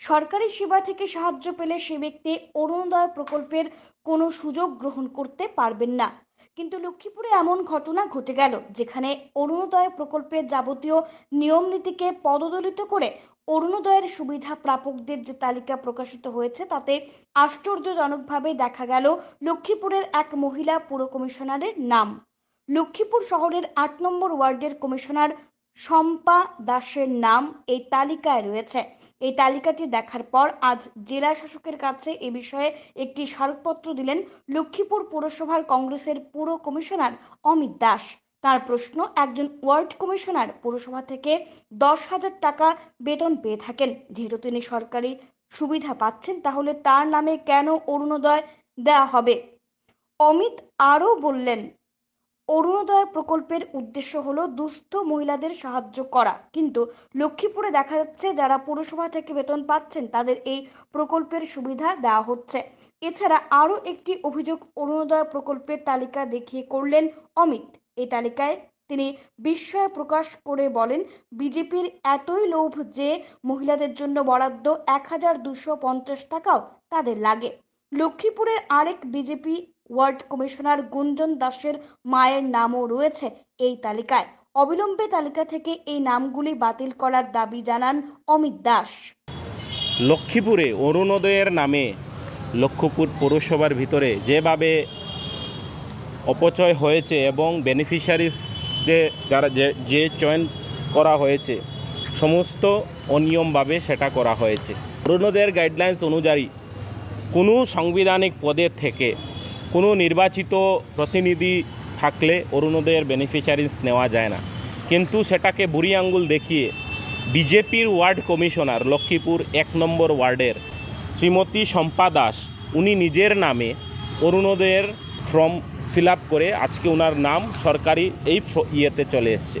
সরকারি সেবা থেকে সাহায্য পেলে সে ব্যক্তি অরুণোদয় প্রকল্পের কোনো সুযোগ গ্রহণ করতে পারবেন না। কিন্তু লক্ষ্মীপুরে এমন ঘটনা ঘটে গেল, যেখানে অরুণোদয় প্রকল্পের যাবতীয় নিয়ম নীতিকে পদদলিত করে অরুণোদয়ের সুবিধা প্রাপকদের যে তালিকা প্রকাশিত হয়েছে, তাতে আশ্চর্যজনকভাবে দেখা গেল লক্ষ্মীপুরের এক মহিলা পুর কমিশনারের নাম। লক্ষ্মীপুর শহরের আট নম্বর ওয়ার্ডের কমিশনার শম্পা দাসের নাম এই তালিকায় রয়েছে। এই তালিকাটি দেখার পর আজ জেলা শাসকের কাছে এ বিষয়ে একটি স্মারকপত্র দিলেন লক্ষ্মীপুর পৌরসভার কংগ্রেসের পুর কমিশনার অমিত দাস। তার প্রশ্ন, একজন ওয়ার্ড কমিশনার পৌরসভা থেকে দশ হাজার টাকা বেতন পেয়ে থাকেন। যেহেতু তিনি সরকারি সুবিধা পাচ্ছেন, তাহলে তার নামে কেন অরুণোদয় দেওয়া হবে? অমিত আরও বললেন অরুণোদয় প্রকল্পের উদ্দেশ্য হলো দুস্থ মহিলাদের সাহায্য করা। কিন্তু লক্ষ্মীপুরে দেখা যাচ্ছে, যারা পুরসভা থেকে বেতন পাচ্ছেন, তাদের এই প্রকল্পের সুবিধা দেওয়া হচ্ছে। এছাড়া আরও একটি অভিযোগ অরুণোদয় প্রকল্পের তালিকা দেখিয়ে করলেন অমিত। এই তালিকায় তিনি বিস্ময় প্রকাশ করে বলেন, বিজেপির এতই লোভ যে মহিলাদের জন্য বরাদ্দ এক হাজার দুশো পঞ্চাশ টাকাও তাদের লাগে। লক্ষ্মীপুরের আরেক বিজেপি ওয়ার্ড কমিশনার গুঞ্জন দাসের মায়ের নামও রয়েছে এই তালিকায়। অবিলম্বে তালিকা থেকে এই নামগুলি বাতিল করার দাবি জানান অমিত দাস। লক্ষ্মীপুরে অরুণোদয়ের নামে লক্ষ্মীপুর পৌরসভার ভিতরে যেভাবে অপচয় হয়েছে এবং বেনিফিশিয়ারিসদের যারা যে যে চয়ন করা হয়েছে, সমস্ত অনিয়মভাবে সেটা করা হয়েছে। অরুণোদয়ের গাইডলাইন্স অনুযায়ী কোনো সাংবিধানিক পদের থেকে কোনো নির্বাচিত প্রতিনিধি থাকলে অরুণোদয়ের বেনিফিশিয়ারিস নেওয়া যায় না। কিন্তু সেটাকে বুড়ি আঙ্গুল দেখিয়ে বিজেপির ওয়ার্ড কমিশনার লক্ষ্মীপুর এক নম্বর ওয়ার্ডের শ্রীমতী শম্পা দাস, উনি নিজের নামে অরুণোদয়ের ফর্ম ফিল করে আজকে ওনার নাম সরকারি এই ইয়েতে চলে এসছে।